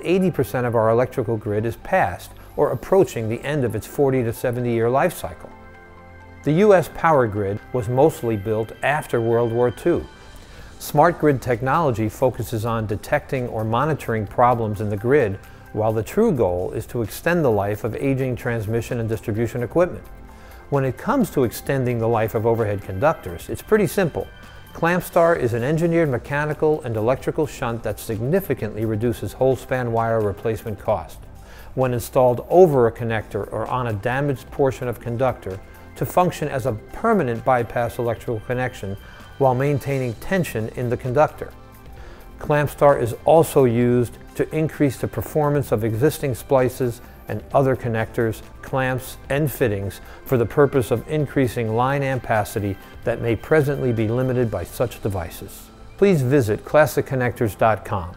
80% of our electrical grid is past or approaching the end of its 40 to 70 year life cycle. The U.S. power grid was mostly built after World War II. Smart grid technology focuses on detecting or monitoring problems in the grid, while the true goal is to extend the life of aging transmission and distribution equipment. When it comes to extending the life of overhead conductors, it's pretty simple. Clampstar is an engineered mechanical and electrical shunt that significantly reduces whole span wire replacement cost. When installed over a connector or on a damaged portion of conductor, to function as a permanent bypass electrical connection while maintaining tension in the conductor. Clampstar is also used to increase the performance of existing splices and other connectors, clamps, and fittings for the purpose of increasing line ampacity that may presently be limited by such devices. Please visit classicconnectors.com.